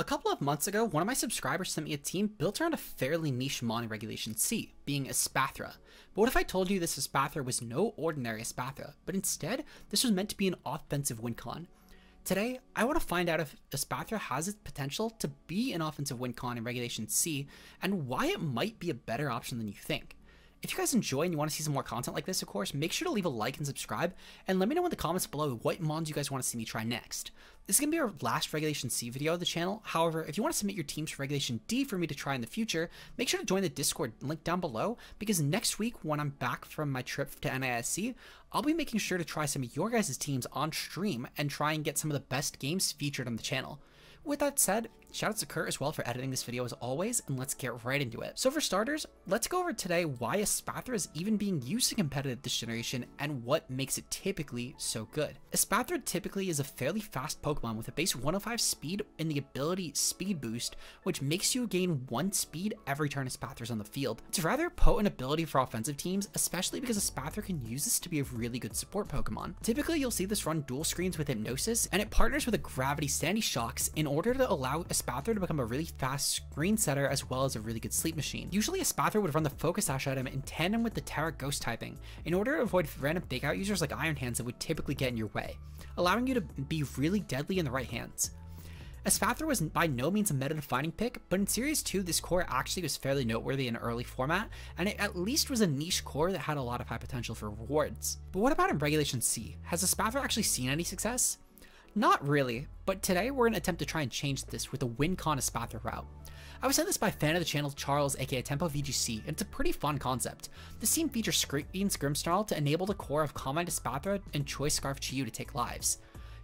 A couple of months ago, one of my subscribers sent me a team built around a fairly niche mon in Regulation C, being Espathra. But what if I told you this Espathra was no ordinary Espathra, but instead, this was meant to be an offensive wincon? Today, I want to find out if Espathra has its potential to be an offensive wincon in Regulation C, and why it might be a better option than you think. If you guys enjoy and you want to see some more content like this, of course, make sure to leave a like and subscribe, and let me know in the comments below what mons you guys want to see me try next. This is going to be our last Regulation C video of the channel, however, if you want to submit your teams for Regulation D for me to try in the future, make sure to join the Discord link down below, because next week, when I'm back from my trip to NISC, I'll be making sure to try some of your guys' teams on stream and try and get some of the best games featured on the channel. With that said, shout out to Kurt as well for editing this video as always, and let's get right into it. So for starters, let's go over today why Espathra is even being used in competitive this generation and what makes it typically so good. Espathra typically is a fairly fast Pokemon with a base 105 speed and the ability Speed Boost, which makes you gain 1 speed every turn Espathra's on the field. It's a rather potent ability for offensive teams, especially because Espathra can use this to be a really good support Pokemon. Typically, you'll see this run dual screens with Hypnosis, and it partners with a Gravity Sandy Shocks in order to allow Espathra to become a really fast screen setter as well as a really good sleep machine. Usually Espathra would run the Focus Sash item in tandem with the Tera Ghost typing in order to avoid random Fake Out users like Iron Hands that would typically get in your way, allowing you to be really deadly in the right hands. Espathra was by no means a meta-defining pick, but in Series 2, this core actually was fairly noteworthy in early format, and it at least was a niche core that had a lot of high potential for rewards. But what about in Regulation C? Has Espathra actually seen any success? Not really, but today we're going to attempt to try and change this with a WinCon Espathra route. I was sent this by fan of the channel Charles aka Tempo VGC, and it's a pretty fun concept. The team features Screen's Grimmsnarl to enable the core of Calm Mind Espathra and Choice Scarf Chi-Yu to take lives.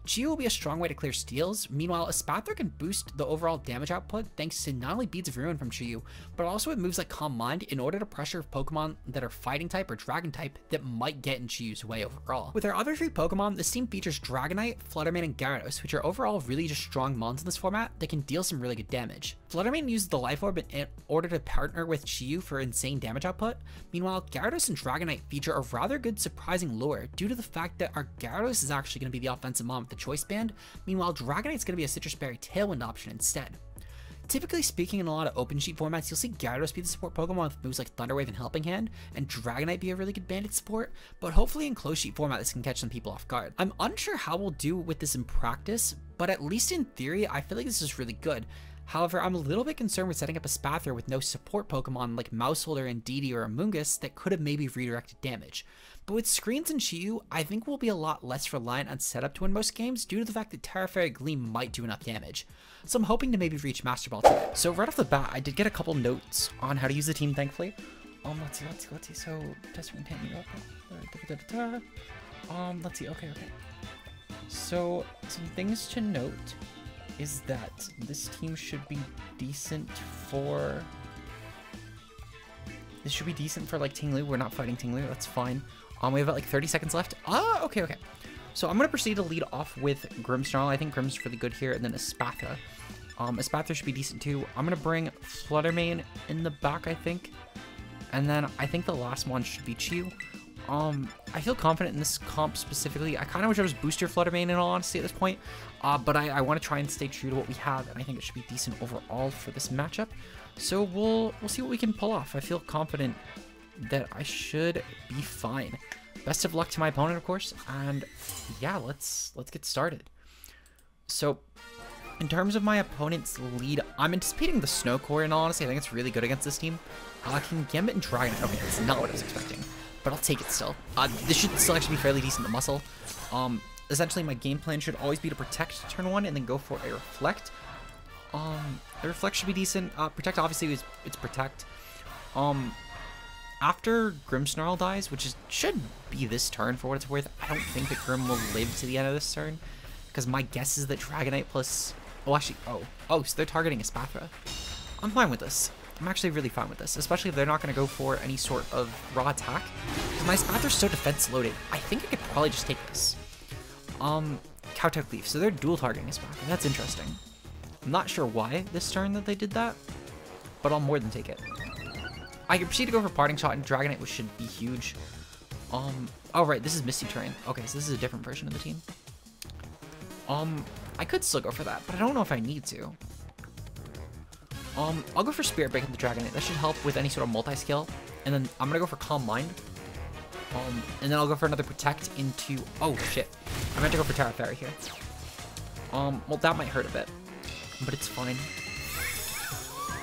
Chi-Yu will be a strong way to clear steals, meanwhile Espathra can boost the overall damage output thanks to not only Beads of Ruin from Chi-Yu, but also with moves like Calm Mind in order to pressure Pokemon that are Fighting type or Dragon type that might get in Chi-Yu's way overall. With our other three Pokemon, this team features Dragonite, Flutter Mane, and Gyarados, which are overall really just strong mons in this format that can deal some really good damage. Fluttermane uses the Life Orb in order to partner with Chi-Yu for insane damage output, meanwhile Gyarados and Dragonite feature a rather good surprising lure due to the fact that our Gyarados is actually going to be the offensive with the Choice Band, meanwhile Dragonite's going to be a Sitrus Berry Tailwind option instead. Typically speaking, in a lot of open sheet formats, you'll see Gyarados be the support Pokemon with moves like Thunder Wave and Helping Hand, and Dragonite be a really good bandit support, but hopefully in closed sheet format this can catch some people off guard. I'm unsure how we'll do with this in practice, but at least in theory, I feel like this is really good. However, I'm a little bit concerned with setting up a Spathra with no support Pokemon like Mouseholder and Indeedee or Amoonguss that could have maybe redirected damage. But with Screens and Chi-Yu, I think we'll be a lot less reliant on setup to win most games due to the fact that Tera Fairy Gleam might do enough damage. So I'm hoping to maybe reach Master Ball today. So right off the bat, I did get a couple notes on how to use the team, thankfully. Um, let's see, let's see, let's see. So, test maintain me Um, let's see, okay, okay. So, some things to note is that this team should be decent for... This should be decent for, like, Ting We're not fighting Ting That's fine. Um, we have about, like, 30 seconds left. Ah, okay, okay. So I'm going to proceed to lead off with Grimmsnarl. I think Grimm's really good here, and then Espathra. Um, Espathra should be decent, too. I'm going to bring Fluttermane in the back, I think. And then I think the last one should be Chi-Yu. Um, I feel confident in this comp specifically. I kind of wish I was Booster Fluttermane in all honesty at this point, uh, but I, I want to try and stay true to what we have, and I think it should be decent overall for this matchup. So we'll we'll see what we can pull off. I feel confident that I should be fine. Best of luck to my opponent, of course, and yeah, let's let's get started. So, in terms of my opponent's lead, I'm anticipating the Snow Core, in all honesty. I think it's really good against this team. Uh, Kingambit and Dragonite. Okay, that's not what I was expecting but I'll take it still. Uh, this should still actually be fairly decent to muscle. Um, essentially, my game plan should always be to protect turn one and then go for a reflect. Um, the reflect should be decent. Uh, protect obviously is it's protect. Um, after Grimmsnarl dies, which is should be this turn for what it's worth, I don't think that Grim will live to the end of this turn, because my guess is that Dragonite plus. Oh, actually, oh, oh, so they're targeting Espathra. I'm fine with this. I'm actually really fine with this, especially if they're not going to go for any sort of raw attack. Because my Spathra's so defense loaded, I think I could probably just take this. Um, Kowtow Cleave, so they're dual targeting Espathra, that's interesting. I'm not sure why this turn that they did that, but I'll more than take it. I can proceed to go for Parting Shot and Dragonite, which should be huge. Um, oh right, this is Misty Terrain. Okay, so this is a different version of the team. Um, I could still go for that, but I don't know if I need to. Um, I'll go for Spirit Break into Dragonite. That should help with any sort of multiscale. And then I'm gonna go for Calm Mind. Um, and then I'll go for another Protect into... Oh, shit. I meant to go for Tera Fairy here. Um, well, that might hurt a bit. But it's fine.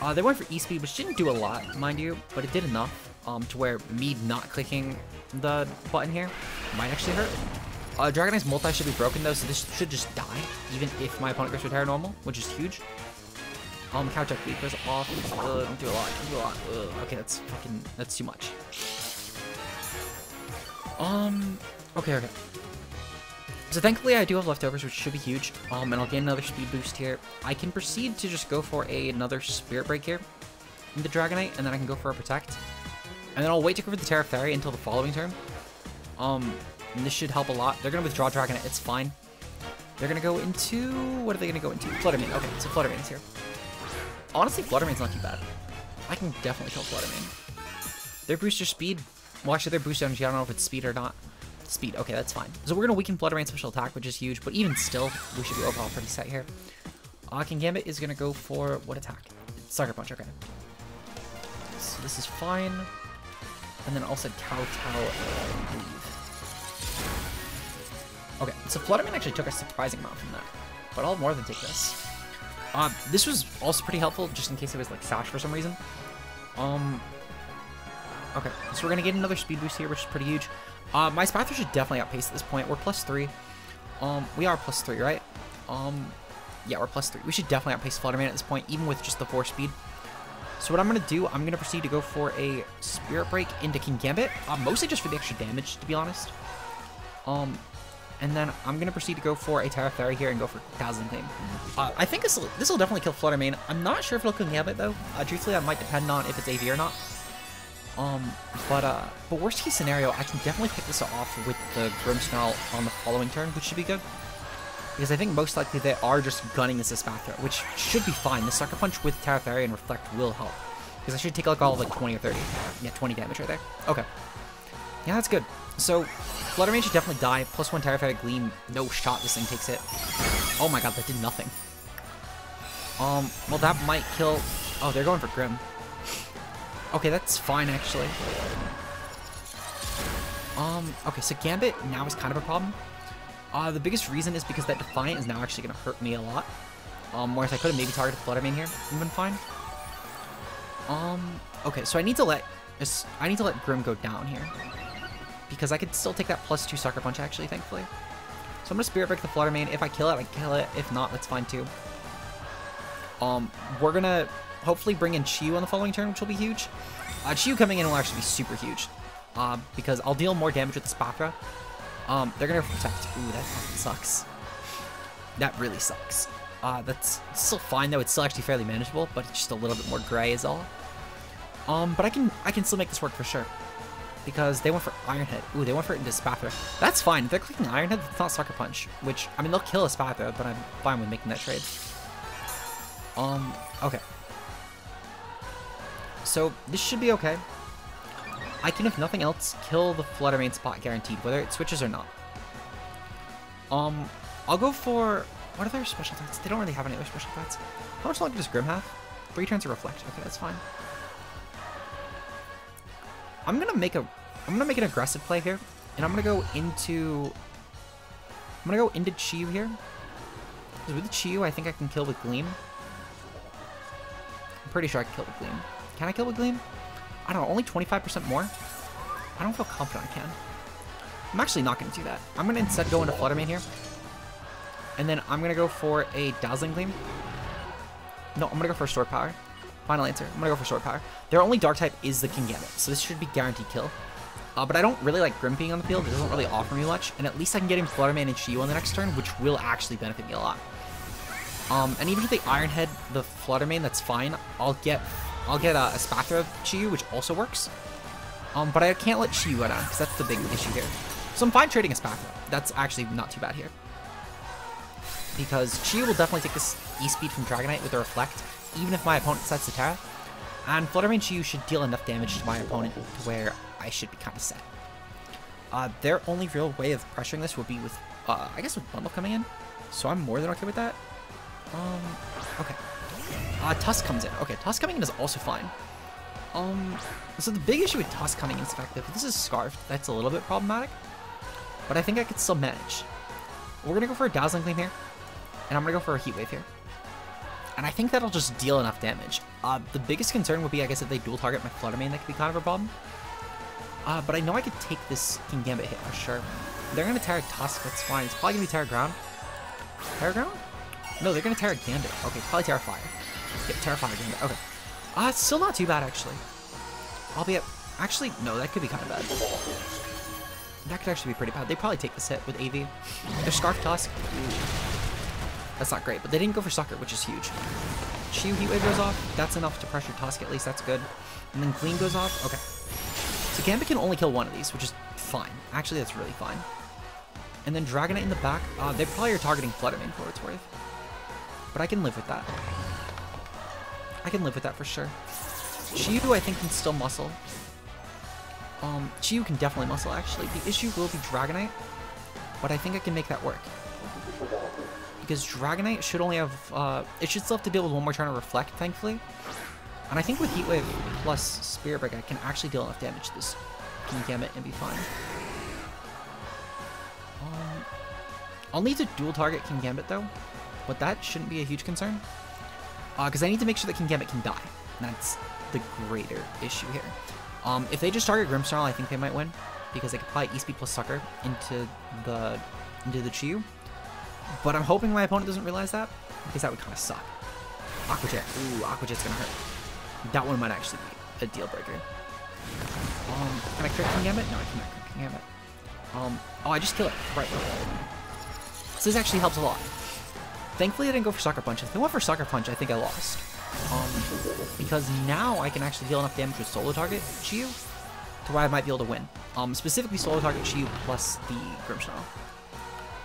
Uh, they went for E-Speed, which didn't do a lot, mind you. But it did enough um, to where me not clicking the button here might actually hurt. Uh, Dragonite's multi should be broken though, so this should just die, even if my opponent goes for Tera Normal, which is huge. Um, Couch Up Leapers off. Don't do a lot, do a lot. Okay, that's fucking, that's too much. Um, okay, okay. So thankfully I do have leftovers, which should be huge. Um, and I'll gain another speed boost here. I can proceed to just go for a, another Spirit Break here in the Dragonite, and then I can go for a Protect. And then I'll wait to for the Tera Fairy until the following turn. Um, and this should help a lot. They're going to withdraw Dragonite, it's fine. They're going to go into... What are they going to go into? Fluttermane. Okay, so Fluttermane's here. Honestly, Fluttermane's not too bad. I can definitely kill Fluttermane. Their booster speed... Well, actually, their boost energy, I don't know if it's speed or not. Speed, okay, that's fine. So we're going to weaken Fluttermane's special attack, which is huge, but even still, we should be overall pretty set here. Uh, Kingambit is going to go for what attack? Sucker Punch, okay. So this is fine. And then also Kowtow, I. Okay, so Fluttermane actually took a surprising amount from that. But I'll more than take this. Uh, this was also pretty helpful, just in case it was like Sash for some reason. Um, okay, so we're gonna get another speed boost here, which is pretty huge. Uh, my Spathra should definitely outpace at this point. We're plus three. Um, we are plus three, right? Um, yeah, we're plus three. We should definitely outpace Flutter Mane at this point, even with just the four speed. So what I'm going to do, I'm going to proceed to go for a Spirit Break into Kingambit, uh, mostly just for the extra damage, to be honest. Um, and then I'm going to proceed to go for a Tera Fairy here and go for Dazzling Gleam. Uh, I think this will definitely kill Fluttermane. I'm not sure if it'll kill Kingambit, though. Uh, truthfully, that might depend on if it's AV or not. Um, but, uh, but worst case scenario, I can definitely pick this off with the Grimmsnarl on the following turn, which should be good. Because I think most likely they are just gunning this Espathra, which should be fine. The Sucker Punch with Tera and Reflect will help. Because I should take like all of like 20 or 30. Yeah, 20 damage right there. Okay. Yeah, that's good. So, Fluttermane should definitely die. Plus one Fairy Gleam. No shot this thing takes it. Oh my god, that did nothing. Um, well that might kill... Oh, they're going for Grim. Okay, that's fine actually. Um, okay, so Gambit now is kind of a problem. Uh, the biggest reason is because that Defiant is now actually going to hurt me a lot. Um, whereas I could have maybe targeted Fluttermane here and been fine. Um, okay, so I need to let I need to let Grim go down here. Because I could still take that plus two Sucker Punch, actually, thankfully. So I'm going to Spirit Break the Fluttermane. If I kill it, I kill it. If not, that's fine, too. Um, we're going to hopefully bring in Chiyu on the following turn, which will be huge. Uh, Chiyu coming in will actually be super huge. Uh, because I'll deal more damage with the Spathra. Um, they're gonna protect. Ooh, that sucks. That really sucks. Uh, that's still fine though. It's still actually fairly manageable, but it's just a little bit more gray is all. Um, but I can I can still make this work for sure. Because they went for Iron Head. Ooh, they went for it into Spathra. That's fine. If they're clicking Iron Head, it's not Sucker Punch. Which, I mean, they'll kill a Spathra, but I'm fine with making that trade. Um, okay. So, this should be okay. I can, if nothing else, kill the Fluttermane spot guaranteed, whether it switches or not. Um, I'll go for... What are their special threats? They don't really have any other special threats. How much longer does Grim have? Three turns to Reflect. Okay, that's fine. I'm gonna make a... I'm gonna make an aggressive play here, and I'm gonna go into... I'm gonna go into Chiyu here. Because with Chiyu, I think I can kill with Gleam. I'm pretty sure I can kill with Gleam. Can I kill with Gleam? I don't know, only 25% more? I don't feel confident I can. I'm actually not going to do that. I'm going to instead go into Fluttermane here. And then I'm going to go for a Dazzling Gleam. No, I'm going to go for a Stored Power. Final answer. I'm going to go for Stored Power. Their only Dark type is the Kingambit, so this should be guaranteed kill. Uh, but I don't really like Grim being on the field. It doesn't really offer me much. And at least I can get him Flutter Mane and Chiyu on the next turn, which will actually benefit me a lot. Um, and even with the Iron Head, the Fluttermane, that's fine. I'll get I'll get a, a Spathra Chiyu, which also works. Um, but I can't let Chiyu go down, because that's the big issue here. So I'm fine trading a Spathra. That's actually not too bad here. Because Chiyu will definitely take this E-Speed from Dragonite with a Reflect, even if my opponent sets the Tera. And Fluttermane Chiyu should deal enough damage to my opponent to where I should be kind of set. Uh, their only real way of pressuring this would be with, uh, I guess with Bundle coming in. So I'm more than okay with that. Um, okay. Uh, Tusk comes in. Okay, Tusk coming in is also fine. Um, so the big issue with Tusk coming in is the fact that if this is Scarfed, that's a little bit problematic. But I think I could still manage. We're gonna go for a Dazzling Gleam here. And I'm gonna go for a Heat Wave here. And I think that'll just deal enough damage. Uh, the biggest concern would be, I guess, if they dual target my Flutter Mane, that could be kind of a problem. Uh, but I know I could take this Kingambit hit for sure. They're gonna Tera Tusk, that's fine. It's probably gonna be Tera Ground. Tera Ground? No, they're gonna Tera Gambit. Okay, probably Tera Fire. Yep, Tera Fire Gambit. Okay. Uh, it's still not too bad, actually. I'll be Albeit, actually, no, that could be kind of bad. That could actually be pretty bad. They probably take this hit with AV. Their Scarf Tusk. That's not great, but they didn't go for Sucker, which is huge. Chi-Yu Heat Wave goes off. That's enough to pressure Tusk, at least that's good. And then Clean goes off. Okay. So Gambit can only kill one of these, which is fine. Actually, that's really fine. And then Dragonite in the back. Uh, they probably are targeting Flutter Mane for it's worth. But I can live with that. I can live with that for sure. Chi-Yu, I think, can still muscle. Um, Chi-Yu can definitely muscle, actually. The issue will be Dragonite, but I think I can make that work. Because Dragonite should only have, uh, it should still have to deal with one more turn of Reflect, thankfully. And I think with Heat Wave plus Spirit Break, I can actually deal enough damage to this Kingambit and be fine. Um, I'll need to dual target King Gambit, though, but that shouldn't be a huge concern. Because uh, I need to make sure that King Gambit can die. That's the greater issue here. Um, if they just target Grimmsnarl, I think they might win. Because they could probably E-Speed plus Sucker into the into the Chi-Yu. But I'm hoping my opponent doesn't realize that, because that would kind of suck. Aqua Jet. Ooh, Aqua Jet's gonna hurt. That one might actually be a deal breaker. Um, can I crit Kingambit? No, I cannot crit Kingambit. Um, oh, I just kill it. Right, So this actually helps a lot. Thankfully, I didn't go for Sucker Punch. If I went for Sucker Punch, I think I lost. Um, because now I can actually deal enough damage with solo target Chi-Yu to where I might be able to win. Um, specifically solo target Chi-Yu plus the Grimmsnarl.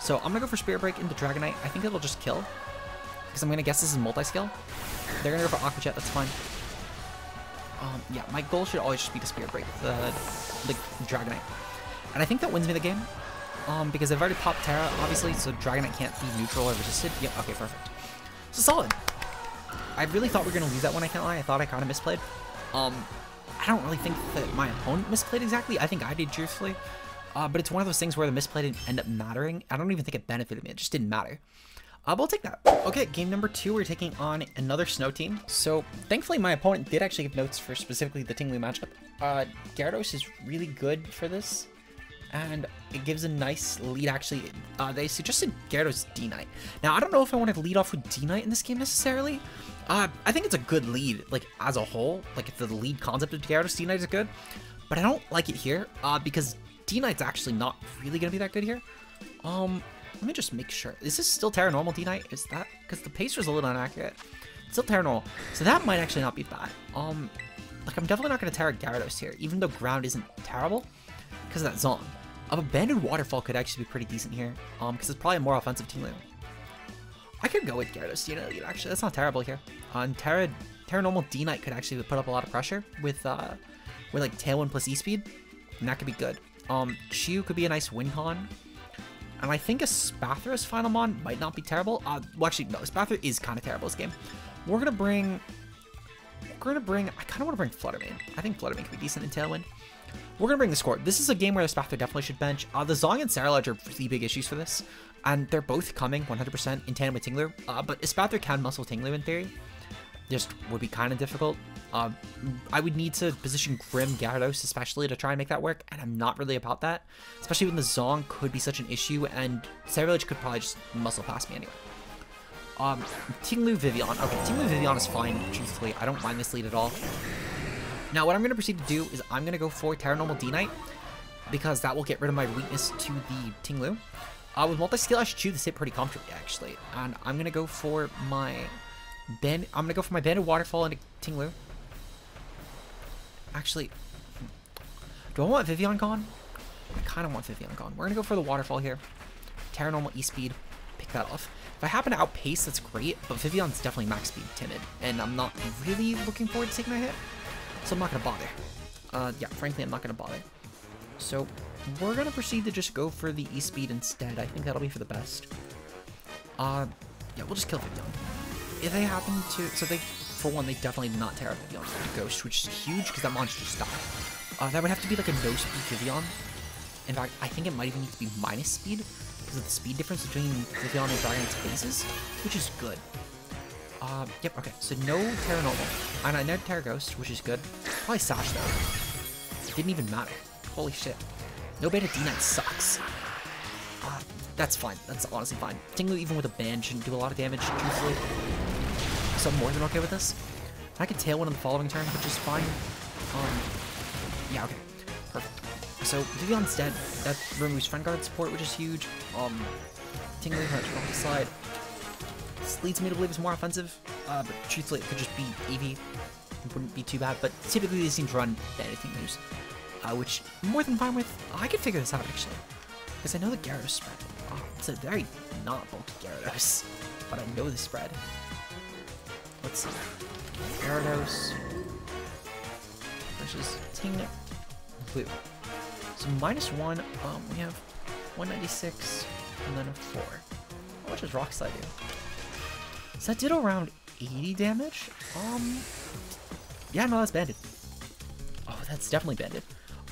So I'm gonna go for Spirit Break into Dragonite. I think it'll just kill. Because I'm gonna guess this is multiscale. They're gonna go for Aqua Jet, that's fine. Um, yeah, my goal should always just be to Spirit Break the, the Dragonite. And I think that wins me the game. Um, because I've already popped Tera, obviously, so Dragonite can't be neutral or resisted. Yep, okay, perfect. So solid. I really thought we were gonna lose that one, I can't lie. I thought I kinda misplayed. Um, I don't really think that my opponent misplayed exactly. I think I did, truthfully. Uh, but it's one of those things where the misplay didn't end up mattering. I don't even think it benefited me. It just didn't matter. Uh, we'll take that. Okay, game number two, we're taking on another snow team. So thankfully my opponent did actually give notes for specifically the Ting Lu matchup. Uh, Gyarados is really good for this. And it gives a nice lead actually. Uh, they suggested Gyarados D-Knight. Now I don't know if I want to lead off with D-Knight in this game necessarily. Uh, I think it's a good lead, like as a whole. Like if the lead concept of Gyarados D-Knight is good. But I don't like it here uh, because D-Knight's actually not really going to be that good here. Um, let me just make sure. Is this still Tera Normal D-Knight? Is that... Because the pacer's a little inaccurate. It's still Tera Normal. So that might actually not be bad. Um, like, I'm definitely not going to Tera Gyarados here, even though ground isn't terrible because of that Zong. Um, Abandoned Waterfall could actually be pretty decent here, um, because it's probably a more offensive team leader. I could go with Gyarados, you know, actually, that's not terrible here. On uh, Tera, Tera Normal D-Knight could actually put up a lot of pressure with, uh, with like Tailwind plus E-Speed, and that could be good. Um, Chi-Yu could be a nice win con. And I think a Spathra's Final Mon might not be terrible. Uh, well, actually, no, Spathra is kind of terrible this game. We're to bring... We're to bring... I kind of want to bring Flutter Mane. I think Flutter Mane could be decent in Tailwind. We're to bring the score. This is a game where the Spathra definitely should bench. Uh, the Zong and Ceruledge are really big issues for this. And they're both coming 100% in tandem with Tingler. Uh, but Spathra can muscle Tingler in theory just would be kind of difficult. Uh, I would need to position Grim Gyarados especially to try and make that work, and I'm not really about that. Especially when the Zong could be such an issue, and Ceruledge could probably just muscle past me anyway. Um, Ting Vivillon. Okay, Ting Vivillon is fine, truthfully. I don't mind this lead at all. Now, what I'm going to proceed to do is I'm going to go for Tera Normal D-Knight, because that will get rid of my weakness to the Tinglu. Uh, with multiscale, I should chew this hit pretty comfortably, actually. And I'm going to go for my Ben, I'm gonna go for my Banded Waterfall into Ting Lu. Actually, do I want Vivillon gone? I kind of want Vivillon gone. We're gonna go for the Waterfall here. Tera Normal E-Speed, pick that off. If I happen to outpace, that's great, but Vivillon's definitely max speed timid, and I'm not really looking forward to taking that hit, so I'm not gonna bother. Uh, yeah, frankly, I'm not gonna bother. So, we're gonna proceed to just go for the E-Speed instead. I think that'll be for the best. Uh, yeah, we'll just kill Vivillon if they happen to, so they for one, they definitely did not tear up Vivillon Ghost, which is huge because that monster just died. Uh, that would have to be like a no speed Vivillon. In fact, I think it might even need to be minus speed because of the speed difference between Vivillon and Dragonite's phases, which is good. Uh, yep, okay, so no Tera Normal. And I know Tera Ghost, which is good. Probably Sash though. Didn't even matter. Holy shit. No Beta D-Knight sucks. Uh, that's fine. That's honestly fine. Tinglu, even with a ban, shouldn't do a lot of damage, truthfully. So I'm more than okay with this. I could Tailwind on the following turn, which is fine. Um, yeah, okay. Perfect. So, Vivillon's dead. That removes Friend Guard support, which is huge. Um, Tinglu has Rock Slide. Leads me to believe it's more offensive, uh, but truthfully, it could just be AV. It wouldn't be too bad, but typically these teams run Banded Tinglus, uh, which I'm more than fine with. I could figure this out, actually. Because I know the Gyarados spread. Oh, it's a very not bulky Gyarados, but I know the spread. Let's see. Gyarados versus Ting Lu. So minus one, um, we have 196 and then a four. How much does Rock Slide do? So that did around 80 damage? Um, yeah, no, that's banded. Oh, that's definitely banded.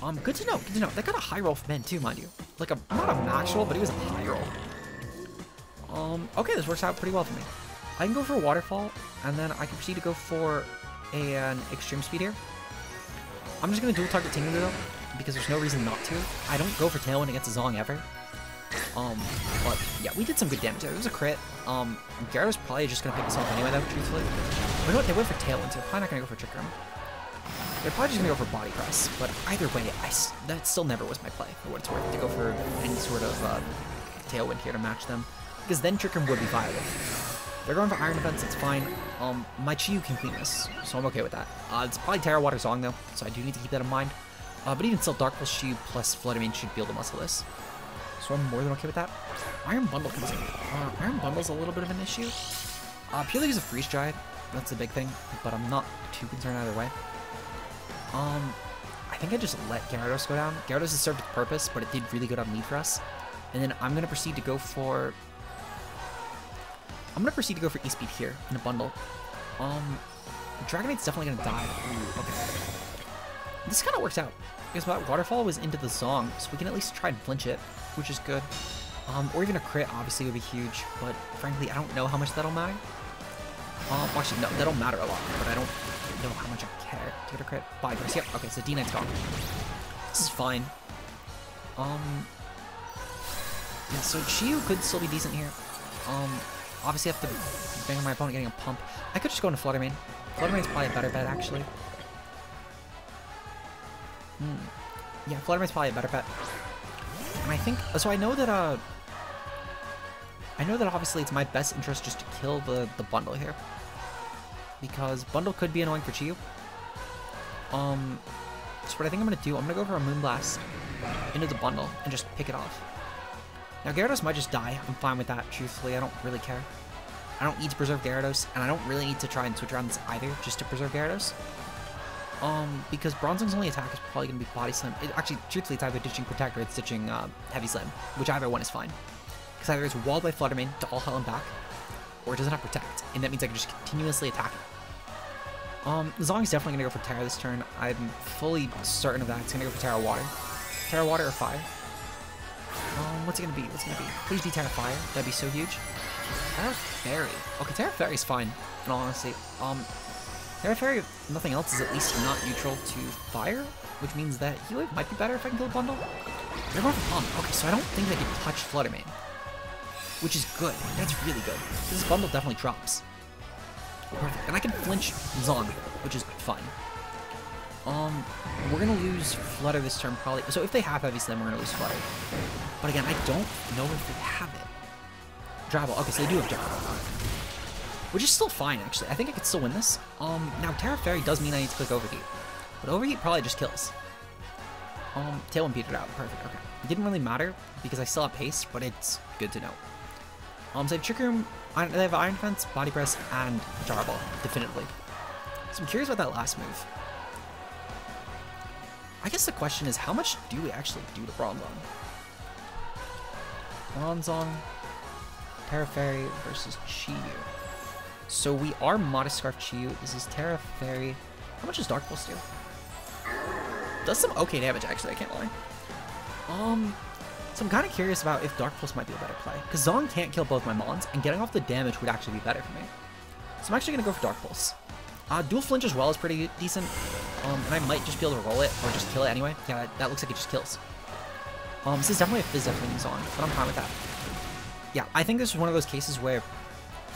Um, good to know, good to know. That got a high roll for Ben too, mind you. Like a, not a max roll, but it was a high roll. Um, okay, this works out pretty well for me. I can go for a waterfall, and then I can proceed to go for an extreme speed here. I'm just gonna dual target Tingle though, because there's no reason not to. I don't go for Tailwind against a Zong ever. Um, but yeah, we did some good damage there. It was a crit. Um, Gyarados probably just gonna pick this off anyway though, truthfully. But you know what, they went for Tailwind, so they're probably not gonna go for Trick Room. They're probably just gonna go for Body Press, but either way, I, that still never was my play, for what it's worth, to go for any sort of uh, Tailwind here to match them. Because then Trick Room would be viable. They're going for Iron Defense, it's fine. Um, my Chi-Yu can clean this, so I'm okay with that. Uh, it's probably Tera Water Zong though, so I do need to keep that in mind. Uh, but even still, Dark Pulse Chi-Yu plus Mane should be able to muscle this. So I'm more than okay with that. Iron Bundle comes in. Uh, Iron Bundle's a little bit of an issue. Uh, purely because of Freeze Dry, that's the big thing, but I'm not too concerned either way. Um, I think I just let Gyarados go down. Gyarados has served its purpose, but it did really good on lead for us. And then I'm going to proceed to go for I'm gonna proceed to go for E-Speed here in a bundle. Um, Dragonite's definitely gonna die. Ooh, okay. This kind of works out. Because that Waterfall was into the Zong, so we can at least try and flinch it, which is good. Um, or even a crit, obviously, would be huge, but frankly, I don't know how much that'll matter. Um, actually, no, that'll matter a lot, but I don't know how much I care to get a crit. Bye, guys. Yep, okay, so D-Knight's gone. This is fine. Um, yeah, so Chi-Yu could still be decent here. Um, Obviously, I have to bang on my opponent getting a pump. I could just go into Flutter Mane. Flutter probably a better bet, actually. Hmm. Yeah, Fluttermane's probably a better bet. And I think... So I know that, uh... I know that obviously it's my best interest just to kill the, the bundle here. Because bundle could be annoying for Chi-Yu. Um... So what I think I'm to do, I'm to go for a Moonblast into the bundle and just pick it off. Now, Gyarados might just die. I'm fine with that, truthfully. I don't really care. I don't need to preserve Gyarados, and I don't really need to try and switch around this either, just to preserve Gyarados. Um, because Bronzong's only attack is probably going to be Body Slam. It, actually, truthfully, it's either ditching Protect or it's ditching uh, Heavy Slam, which either one is fine. Because either it's walled by Flutter Mane to all hell and back, or it doesn't have Protect, and that means I can just continuously attack it. Um, Zong's definitely going to go for Tera this turn. I'm fully certain of that. It's going to go for Tera Water. Tera Water or Fire. Um, what's it gonna be? What's it gonna be? Please be Tera Fire. That'd be so huge. Tera Fairy. Okay, Tera Fairy's fine, in all honesty. Um, Tera Fairy, if nothing else, is at least not neutral to Fire, which means that Healer might be better if I can kill a bundle. They're for Pump. Okay, so I don't think they can touch Flutter Mane, which is good. That's really good. This bundle definitely drops. Perfect. And I can flinch Zong, which is fun. Um, we're gonna lose Flutter this turn probably. So if they have Heavy Slam, we're gonna lose Flutter. But again, I don't know if they have it. Drabble. Okay, so they do have Drabble. Which is still fine, actually. I think I could still win this. Um, now Tera Fairy does mean I need to click Overheat. But Overheat probably just kills. Um, Tailwind beat it out. Perfect, okay. It didn't really matter because I still have pace, but it's good to know. Um, so they have Trick Room, they have Iron Fence, Body Press, and Gyro Ball, definitively. So I'm curious about that last move. I guess the question is, how much do we actually do to Bronzong? Bronzong, Tera Fairy versus Chi-Yu. So we are Modest Scarf Chiyu. This is Tera Fairy. How much does Dark Pulse do? Does some okay damage, actually, I can't lie. Um, so I'm kind of curious about if Dark Pulse might be a better play. Because Zong can't kill both my Mons, and getting off the damage would actually be better for me. So I'm actually going to go for Dark Pulse. Uh, dual Flinch as well is pretty decent. Um, and I might just be able to roll it, or just kill it anyway. Yeah, that, that looks like it just kills. Um, this is definitely a Fizz Zong, but I'm fine with that. Yeah, I think this is one of those cases where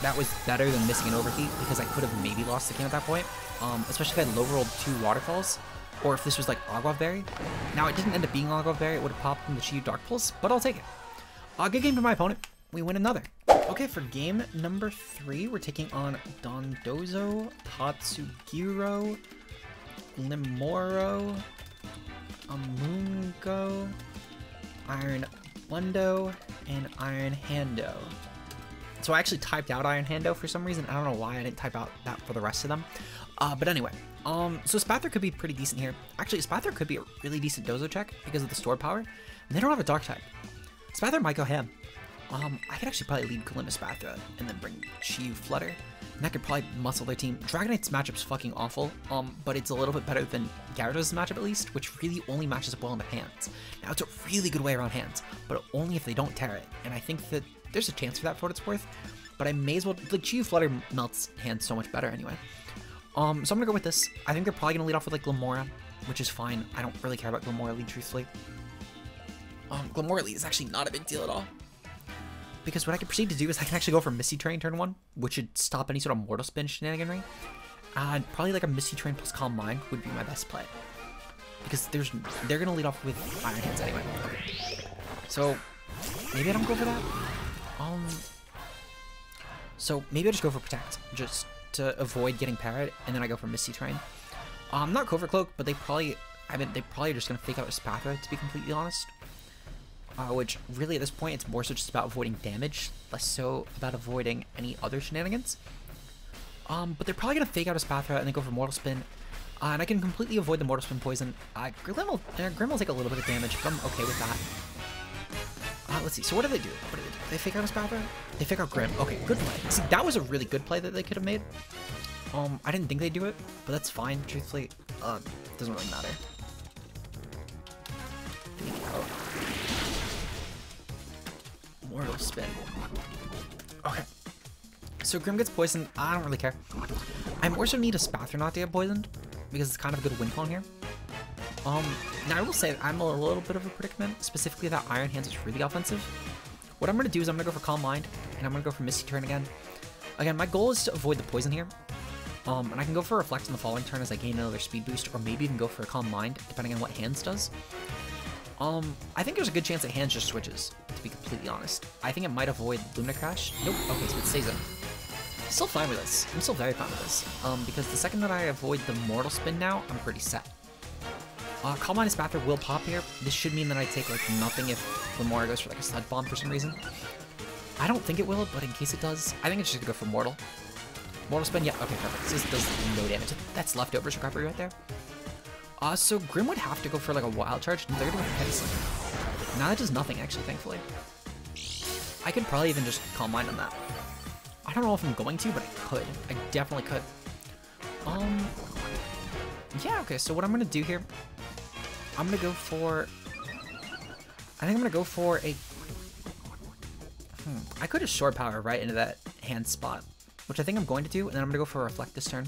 that was better than missing an overheat because I could have maybe lost the game at that point. Um, especially if I had low rolled two waterfalls, or if this was like Aguav Berry. Now it didn't end up being Aguav Berry, it would have popped from the Chi Dark Pulse, but I'll take it. A uh, good game to my opponent. We win another. Okay, for game number three, we're taking on Dondozo, Tatsugiro, Limoro, Amungo, Iron Bundo, and Iron Hando. So I actually typed out Iron Hando for some reason. I don't know why I didn't type out that for the rest of them. Uh, but anyway, um, so Spathra could be pretty decent here. Actually, Spathra could be a really decent Dozo check because of the stored power. And they don't have a Dark type. Spathra might go ham. Um, I could actually probably lead Kalimba Spathra and then bring Chiyu Flutter. And that could probably muscle their team. Dragonite's matchup's fucking awful, um, but it's a little bit better than Gyarados' matchup at least, which really only matches up well in the hands. Now, it's a really good way around hands, but only if they don't tear it. And I think that there's a chance for that for what it's worth, but I may as well, like, Chiyu Flutter melts hands so much better anyway. Um, so I'm gonna go with this. I think they're probably gonna lead off with, like, Glimmora, which is fine. I don't really care about Glimmora lead, truthfully. Um, Glimmora lead is actually not a big deal at all. Because what I can proceed to do is I can actually go for Misty Terrain turn one, which should stop any sort of Mortal Spin shenaniganry. And probably like a Misty Terrain plus Calm Mind would be my best play. Because there's they're gonna lead off with Iron Hands anyway. So maybe I don't go for that. Um, so maybe I just go for Protect, just to avoid getting Parrot, and then I go for Misty Terrain. Um, not Covert Cloak, but they probably, I mean, they probably are just gonna fake out a Spathra, to be completely honest. Uh, which really at this point it's more so just about avoiding damage, less so about avoiding any other shenanigans. Um, but they're probably gonna fake out a Spathra and then go for Mortal Spin, uh, and I can completely avoid the Mortal Spin poison. Uh, Grim will, uh, Grim will take a little bit of damage, but I'm okay with that. Uh, let's see. So what do they do? What do they do? They fake out a Spathra? They fake out Grim. Okay, good play. See, that was a really good play that they could have made. Um, I didn't think they'd do it, but that's fine. Truthfully, uh, doesn't really matter. Mortal Spin. Okay. So Grim gets poisoned. I don't really care. I more so need a Spathra not to get poisoned, because it's kind of a good win con here. Um, now I will say I'm a little bit of a predicament, specifically that Iron Hands is really offensive. What I'm going to do is I'm going to go for Calm Mind, and I'm going to go for Misty Turn again. Again, my goal is to avoid the poison here. Um, and I can go for Reflect on the following turn as I gain another speed boost, or maybe even go for a Calm Mind, depending on what Hands does. Um, I think there's a good chance that Hands just switches, to be completely honest. I think it might avoid Lumina Crash. Nope, okay, so it stays in. Still fine with this. I'm still very fine with this. Um, because the second that I avoid the Mortal Spin now, I'm pretty set. Uh, Calm Mind Spathra will pop here. This should mean that I take, like, nothing if Glimmora goes for, like, a Sludge Bomb for some reason. I don't think it will, but in case it does, I think it's just gonna go for Mortal. Mortal Spin, yeah, okay, perfect. This does no damage. That's leftovers recovery right there. Uh, so Grim would have to go for, like, a Wild Charge. They're gonna go for Sling. Now that does nothing, actually, thankfully. I could probably even just Calm Mind on that. I don't know if I'm going to, but I could. I definitely could. Um, yeah, okay, so what I'm gonna do here I'm gonna go for... I think I'm gonna go for a... Hmm. I could have Stored Power right into that hand spot, which I think I'm going to do, and then I'm gonna go for Reflect this turn.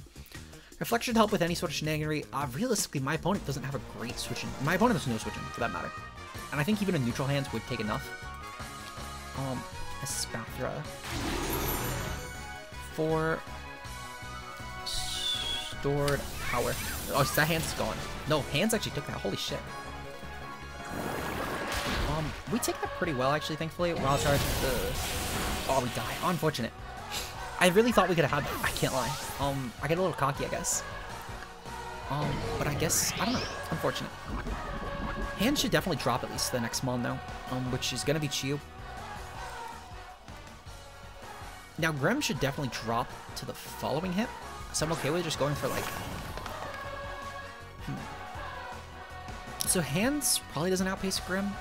Reflect should help with any sort of shenaniganry. Uh, realistically, my opponent doesn't have a great switching. My opponent has no switching, for that matter. And I think even a neutral hands would take enough. Um, a Spathra. For stored power. Oh, that hand's gone. No, hands actually took that. Holy shit. Um, we take that pretty well, actually, thankfully. Wild charge. Ugh. Oh, we die. Unfortunate. I really thought we could have had that. I can't lie. Um, I get a little cocky, I guess. Um, but I guess, I don't know. Unfortunate. Hands should definitely drop at least the next mon, though, um, which is to be Chiyu. Now, Grim should definitely drop to the following hit, so I'm okay with just going for, like, Hmm. So Hands probably doesn't outpace Grim.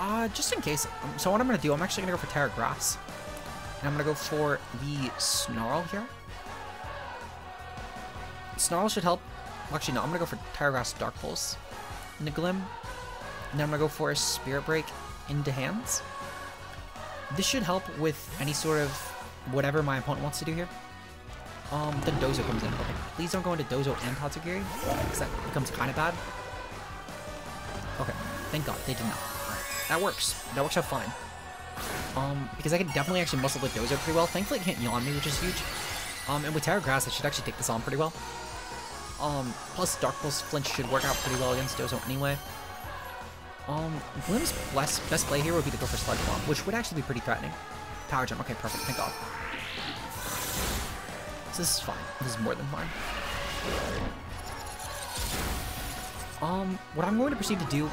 Uh, just in case. Um, so what I'm going to do, I'm actually going to go for Tera Grass. And I'm gonna go for the Snarl here. Snarl should help. Actually, no, I'm gonna go for Tera Grass Dark Pulse into Glim. And then I'm gonna go for a Spirit Break into hands. This should help with any sort of whatever my opponent wants to do here. Um, then Dozo comes in. Okay, please don't go into Dozo and Tatsugiri, because that becomes kind of bad. Okay, thank God they did not. That works. That works out fine. Um, because I can definitely actually muscle the Dozo pretty well. Thankfully it can't yawn me, which is huge. Um, and with Tera Grass, I should actually take this on pretty well. Um, plus Dark Pulse Flinch should work out pretty well against Dozo anyway. Um, Glim's best, best play here would be to go for Sludge Bomb, which would actually be pretty threatening. Power Gem, okay, perfect, thank God. This is fine. This is more than fine. Um, what I'm going to proceed to do...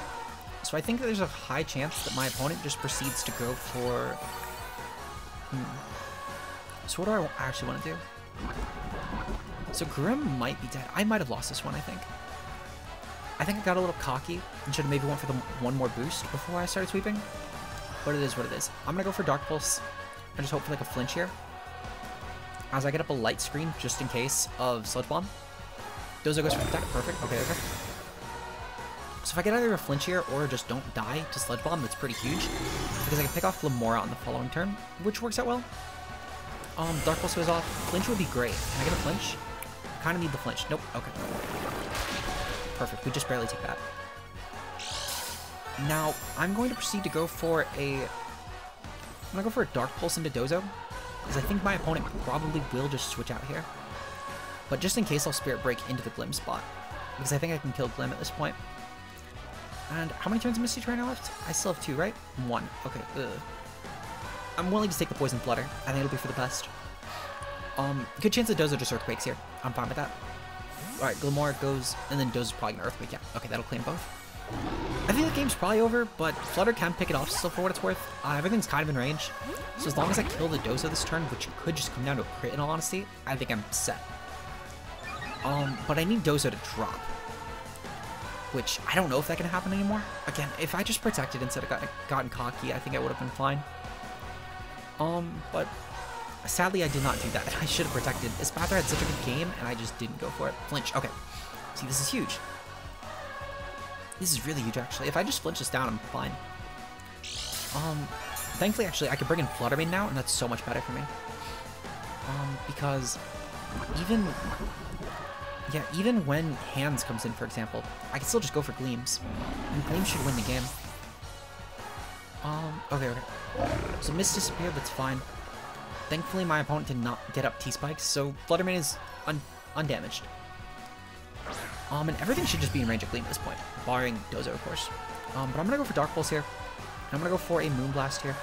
So I think there's a high chance that my opponent just proceeds to go for... Hmm. So what do I actually want to do? So Grim might be dead. I might have lost this one, I think. I think I got a little cocky and should have maybe went for the one more boost before I started sweeping. But it is what it is. I'm going to go for Dark Pulse and just hope for like a flinch here. As I get up a light screen just in case of Sludge Bomb. Dozo goes for attack. Perfect. Okay, okay. So if I get either a flinch here or just don't die to Sludge Bomb, that's pretty huge. Because I can pick off Lamora on the following turn, which works out well. Um, Dark Pulse goes off. Flinch would be great. Can I get a flinch? Kind of need the flinch. Nope. Okay. Perfect. We just barely take that. Now, I'm going to proceed to go for a... I'm going to go for a Dark Pulse into Dozo. Because I think my opponent probably will just switch out here. But just in case, I'll Spirit Break into the Glim spot. Because I think I can kill Glim at this point. And how many turns of Misty Trainer left? I still have two, right? One. Okay. Ugh. I'm willing to take the Poison Flutter. I think it'll be for the best. Um, good chance that Dozo just Earthquakes here. I'm fine with that. Alright, Glimmora goes, and then Dozo's probably gonna Earthquake. Yeah, okay, that'll claim both. I think the game's probably over, but Flutter can pick it off still for what it's worth. Uh, everything's kind of in range. So as long as I kill the Dozo this turn, which could just come down to a crit in all honesty, I think I'm set. Um, but I need Dozo to drop. Which, I don't know if that can happen anymore. Again, if I just protected instead of gotten, gotten cocky, I think I would have been fine. Um, but sadly I did not do that. I should have protected. Espathra had such a good game, and I just didn't go for it. Flinch, okay. See, this is huge. This is really huge, actually. If I just flinch this down, I'm fine. Um, thankfully, actually, I can bring in Fluttermane now, and that's so much better for me. Um, because even... Yeah, even when Hands comes in, for example, I can still just go for Gleams. And Gleams should win the game. Um, okay, okay. So Mist disappeared, that's fine. Thankfully, my opponent did not get up T-Spikes, so Fluttermane is un undamaged. Um, and everything should just be in range of Gleam at this point, barring Dozo, of course. Um, but I'm gonna go for Dark Pulse here. I'm gonna go for a Moonblast here.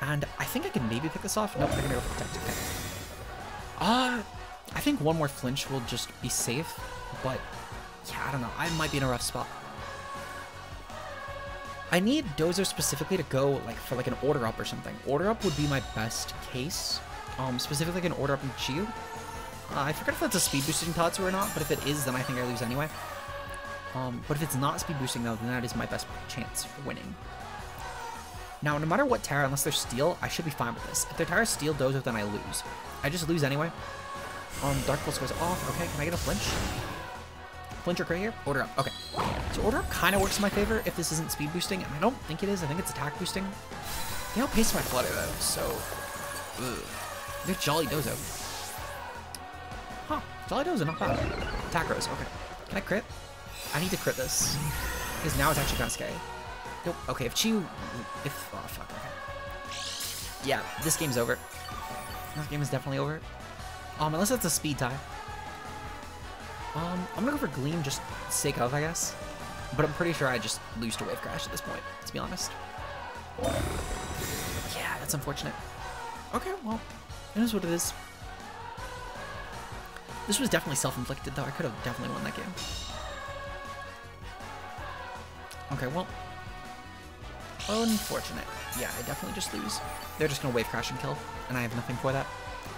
And I think I can maybe pick this off. Nope, I'm gonna go for Protect. Okay. Uh, I think one more flinch will just be safe, but yeah, I don't know. I might be in a rough spot. I need Dozo specifically to go like for like an order up or something. Order up would be my best case. Um, specifically like an order up in Chiyu. Uh, I forget if that's a speed boosting Tatsu or not, but if it is, then I think I lose anyway. Um, but if it's not speed boosting though, then that is my best chance for winning. Now, no matter what Tera, unless they're Steel, I should be fine with this. If they're Tera Steel Dozo, then I lose. I just lose anyway. Um, Dark Pulse goes off. Okay, can I get a flinch? Flinch or crit here? Order up. Okay. So order up kind of works in my favor if this isn't speed boosting, and I don't think it is. I think it's attack boosting. They outpace my Flutter though, so... Ugh. They're Jolly Dozo. Jolly Dozo, not bad. Attack Rose, okay. Can I crit? I need to crit this. Because now it's actually kind of scary. Nope. Okay, if Chiyu... If... Oh, fuck, okay. Yeah, this game's over. This game is definitely over. Um, unless it's a speed tie. Um, I'm gonna go for Gleam just sake of, I guess. But I'm pretty sure I just lose to Wave Crash at this point, to be honest. Yeah, that's unfortunate. Okay, well, it is what it is. This was definitely self-inflicted, though. I could have definitely won that game. Okay, well. Unfortunate. Yeah, I definitely just lose. They're just gonna Wave Crash and kill, and I have nothing for that.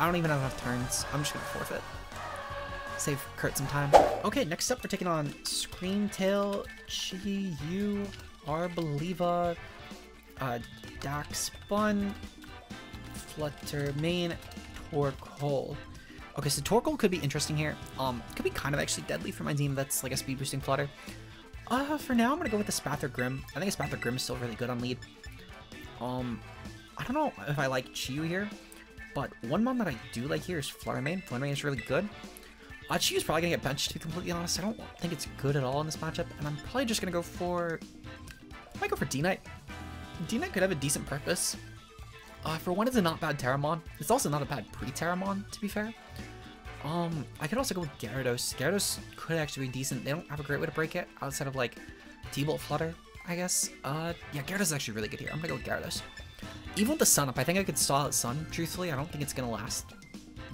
I don't even have enough turns. I'm just gonna forfeit. Save Kurt some time. Okay, next up we're taking on Screamtail, Chiyu, Arboliva, uh, Dax Bun, Flutter Mane, Torkoal. Okay, so Torkoal could be interesting here. Um, could be kind of actually deadly for my team that's like a speed boosting Flutter. Uh, for now, I'm gonna go with the Spathra Grim. I think a Spathra Grim is still really good on lead. Um, I don't know if I like Chiyu here, but one mon that I do like here is Flutter Mane. Flutter Mane is really good. Uh, Chiyu's probably gonna get benched, to be completely honest. I don't think it's good at all in this matchup, and I'm probably just gonna go for... I might go for D-Knight. D-Knight could have a decent purpose. Uh, for one, it's a not bad Terramon. It's also not a bad pre-Terramon, to be fair. Um, I could also go with Gyarados. Gyarados could actually be decent. They don't have a great way to break it outside of like T-Bolt Flutter, I guess. Uh, yeah, Gyarados is actually really good here. I'm gonna go with Gyarados. Even with the Sun up, I think I could stall out Sun, truthfully. I don't think it's gonna last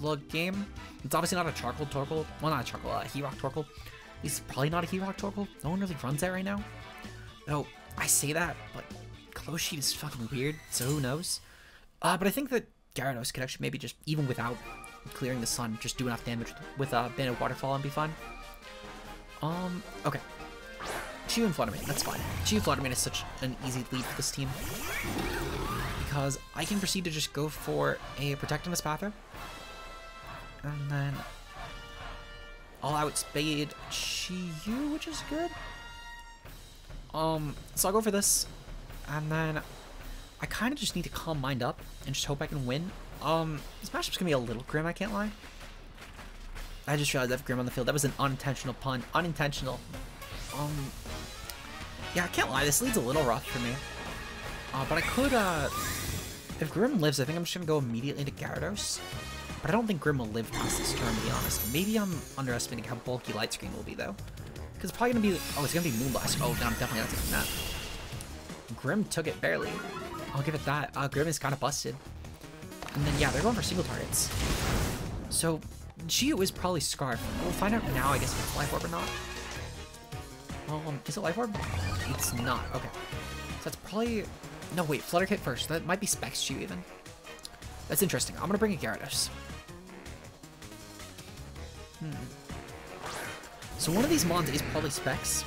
the game. It's obviously not a Charcoal Torkoal. Well, not a Charcoal, uh, Heat-Rock Torkoal. It's probably not a Heat-Rock Torkoal. No one really runs that right now. No, I say that, but Close Sheet is fucking weird, so who knows? Uh, but I think that Gyarados could actually maybe just, even without clearing the sun, just do enough damage with a Banded Waterfall and be fine. Um, okay. Chiyu and Flutter Mane, that's fine. Chiyu Flutter Mane is such an easy lead for this team. Because I can proceed to just go for a Protect on Espathra. And then I'll outspeed Chiyu, which is good. Um, so I'll go for this. And then I kind of just need to calm mind up and just hope I can win. Um, this matchup's gonna be a little grim, I can't lie. I just realized I have Grim on the field. That was an unintentional pun. Unintentional. Um, yeah, I can't lie. This lead's a little rough for me. Uh, but I could, uh, if Grim lives, I think I'm just gonna go immediately to Gyarados. But I don't think Grim will live past this turn, to be honest. Maybe I'm underestimating how bulky Light Screen will be, though. Because it's probably gonna be, oh, it's gonna be Moonblast. Oh, no, I'm definitely not taking that. Grim took it barely. I'll give it that. Uh, Grim is kind of busted. And then, yeah, they're going for single targets. So, Chiyu is probably Scarf. We'll find out now, I guess, if it's Life Orb or not. Um, is it Life Orb? It's not. Okay. So that's probably... No, wait, Flutter Kit first. That might be Specs Chiyu, even. That's interesting. I'm gonna bring a Gyarados. Hmm. So one of these Mons is probably Specs.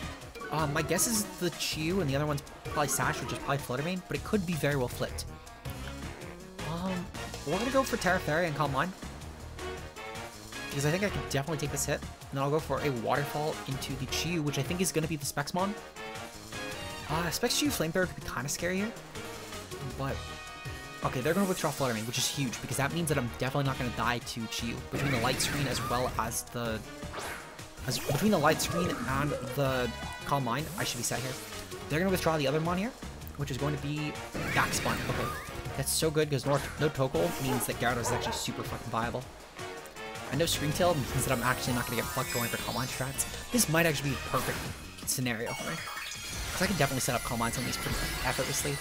Um, my guess is the Chew and the other one's probably Sash, which is probably Flutter Mane, but it could be very well flipped. Um, we're gonna go for Tera Fairy and Calm Mind. Because I think I can definitely take this hit. And then I'll go for a Waterfall into the Chiyu, which I think is gonna be the Spexmon. Uh, Specs Chiyu Flamethrower could be kind of scary here. But, okay, they're gonna withdraw Flutter Mane, which is huge, because that means that I'm definitely not gonna die to Chiyu, between the Light Screen as well as the... As, between the Light Screen and the Calm Mind, I should be set here. They're gonna withdraw the other Mon here, which is going to be Dachsbun. Okay, that's so good because no, no Torkoal means that Gyarados is actually super fucking viable. And no Scream Tail means that I'm actually not going to get fucked going for Calm Mind strats. This might actually be a perfect scenario for me. Because I can definitely set up Calm Minds on these pretty effortlessly.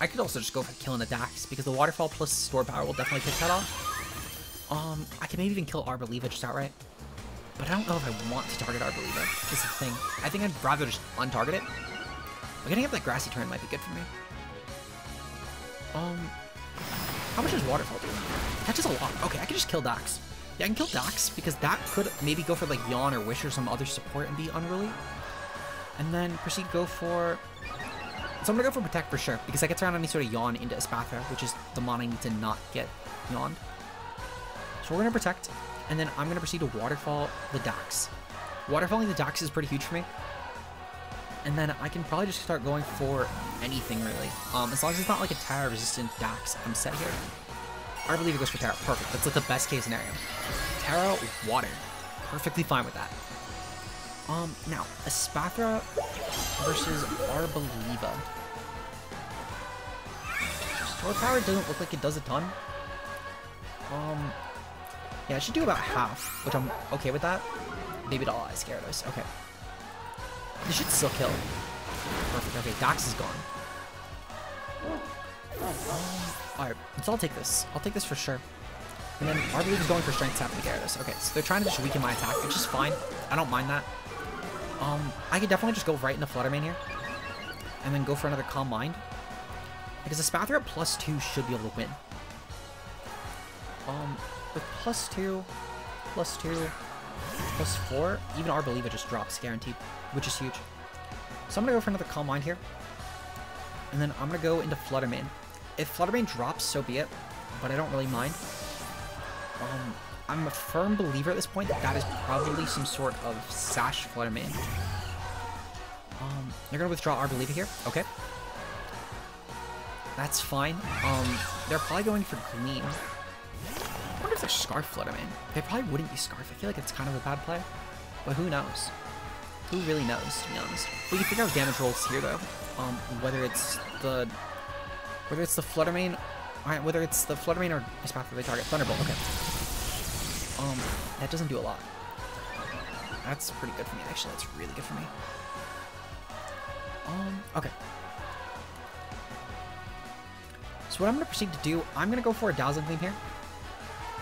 I could also just go for killing the Dax, because the Waterfall plus Stored Power will definitely pick that off. Um, I can maybe even kill Arboliva just outright. But I don't know if I want to target Arboliva, is the thing. I think I'd rather just untarget it. But getting up that Grassy turn might be good for me. Um, how much does Waterfall do? That does a lot. Okay, I can just kill Dax. Yeah, I can kill Dax because that could maybe go for like Yawn or Wish or some other support and be unruly. And then proceed go for... So I'm gonna go for Protect for sure because that gets around any sort of Yawn into Espathra, which is the mon I need to not get Yawned. So we're gonna Protect, and then I'm gonna proceed to Waterfall the Dax. Waterfalling the Dax is pretty huge for me and then I can probably just start going for anything, really. Um, as long as it's not like a Tera-resistant Dax, I'm set here. I believe it goes for Tera. Perfect. That's like the best case scenario. Tera, Water. Perfectly fine with that. Um, now, Espathra versus Arboliva. Stored Power doesn't look like it does a ton. Um, yeah, it should do about half, which I'm okay with that. Maybe it all Ice Gyarados. Okay. This should still kill. Perfect. Okay, Dax is gone. Alright, so I'll take this. I'll take this for sure. And then Arboliva is going for Strength Sap and Gyarados. Okay, so they're trying to just weaken my attack, which is fine. I don't mind that. Um, I could definitely just go right into Flutter Mane here. And then go for another Calm Mind. Because a Spathra at plus 2 should be able to win. Um, with plus 2, plus 2, plus 4, even Arboliva just drops, guaranteed which is huge. So I'm to go for another Calm Mind here. And then I'm to go into Flutter Mane. if Flutter Mane drops, so be it, but I don't really mind. Um, I'm a firm believer at this point that that is probably some sort of Sash Flutter Mane. Um, they're gonna withdraw Arboliva here. Okay. That's fine. Um, they're probably going for Gleam. If they're Scarf Flutter Mane. They probably wouldn't be Scarf. I feel like it's kind of a bad play. But who knows? Who really knows, to be honest? We can figure out damage rolls here, though. Um, whether it's the... Whether it's the Flutter Mane... Alright, whether it's the Flutter Mane or Espathra they target. Thunderbolt, okay. Um, that doesn't do a lot. That's pretty good for me, actually. That's really good for me. Um, okay. So what I'm going to proceed to do, I'm going to go for a Dazzling Gleam here.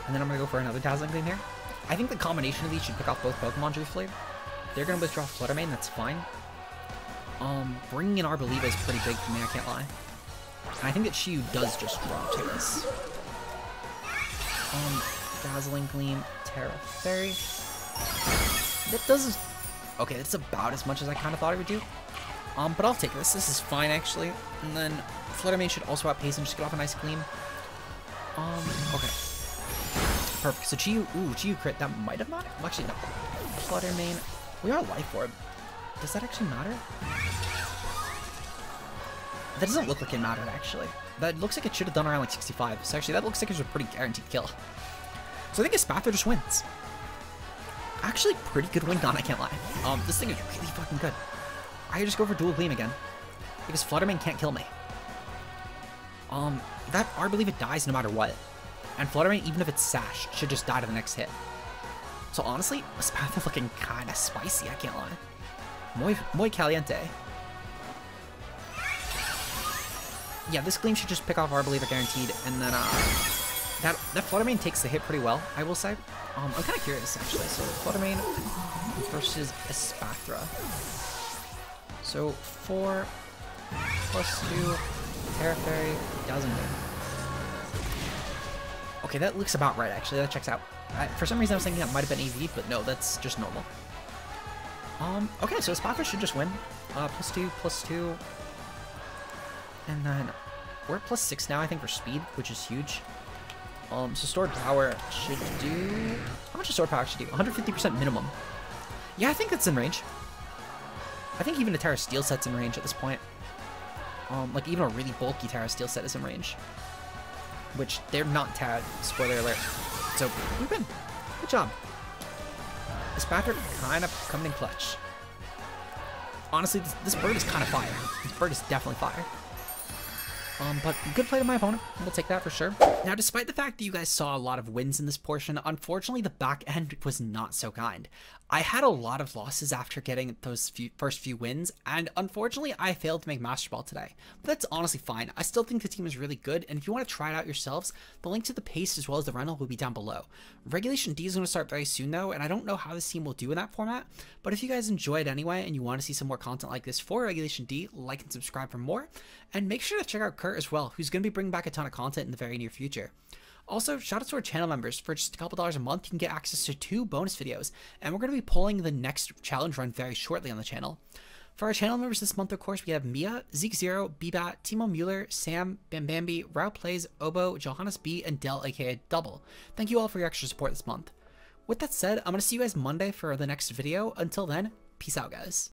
And then I'm going to go for another Dazzling Gleam here. I think the combination of these should pick off both Pokemon truthfully. They're going to withdraw Flutter Mane, that's fine. Um, bringing in Arboliva is pretty big for me, I can't lie. And I think that Chiyu does just to this. Um, Dazzling Gleam, Tera Fairy. That does... Okay, that's about as much as I kind of thought it would do. Um, but I'll take this. This is fine, actually. And then Flutter Mane should also outpace and just get off a nice Gleam. Um, okay. Perfect. So Chiyu, ooh, Chiyu crit. That might have not. Well, actually, no. Flutter Mane. We are Life Orb. Does that actually matter? That doesn't look like it mattered, actually. That looks like it should have done around like 65. So actually, that looks like it was a pretty guaranteed kill. So I think Espathra just wins. Actually, pretty good win done, I can't lie. Um, this thing is really fucking good. I just go for Dual Gleam again. Because Flutter Mane can't kill me. Um, that I believe it dies no matter what. And Flutter Mane, even if it's Sash, should just die to the next hit. So honestly, Espathra looking kinda spicy, I can't lie. Muy, muy caliente. Yeah, this Gleam should just pick off Arboliva guaranteed, and then, uh, that, that Flutter Mane takes the hit pretty well, I will say. Um, I'm kind of curious, actually. So, Flutter Mane versus Espathra. So, 4 plus 2, Tera Fairy, doesn't Okay, that looks about right, actually. That checks out. I, for some reason, I was thinking that might have been EV, but no, that's just normal. Um, okay, so Espathra should just win. Uh, plus 2, plus 2. And then we're plus 6 now, I think, for speed, which is huge. Um, so stored power should do... How much does stored power should do? 150% minimum. Yeah, I think that's in range. I think even a Tera Steel set's in range at this point. Um, like, even a really bulky Tera Steel set is in range. Which, they're not Tera, spoiler alert. So, we win. Good job. This Patrick kind of coming in clutch. Honestly, this, this bird is kind of fire. This bird is definitely fire. Um, but good play to my opponent. We'll take that for sure. Now, despite the fact that you guys saw a lot of wins in this portion, unfortunately, the back end was not so kind. I had a lot of losses after getting those few, first few wins, and unfortunately, I failed to make Master Ball today. But that's honestly fine. I still think the team is really good, and if you want to try it out yourselves, the link to the pace as well as the rental will be down below. Regulation D is going to start very soon, though, and I don't know how this team will do in that format, but if you guys enjoy it anyway and you want to see some more content like this for Regulation D, like and subscribe for more, and make sure to check out Kurpie as well, who's going to be bringing back a ton of content in the very near future. Also, shout out to our channel members. For just a couple dollars a month, you can get access to two bonus videos, and we're going to be pulling the next challenge run very shortly on the channel. For our channel members this month, of course, we have Mia, Zeke Zero, Bbat, Timo Mueller, Sam, Bambambi, Rao Plays, Obo, Johannes B, and Dell, aka Double. Thank you all for your extra support this month. With that said, I'm going to see you guys Monday for the next video. Until then, peace out, guys.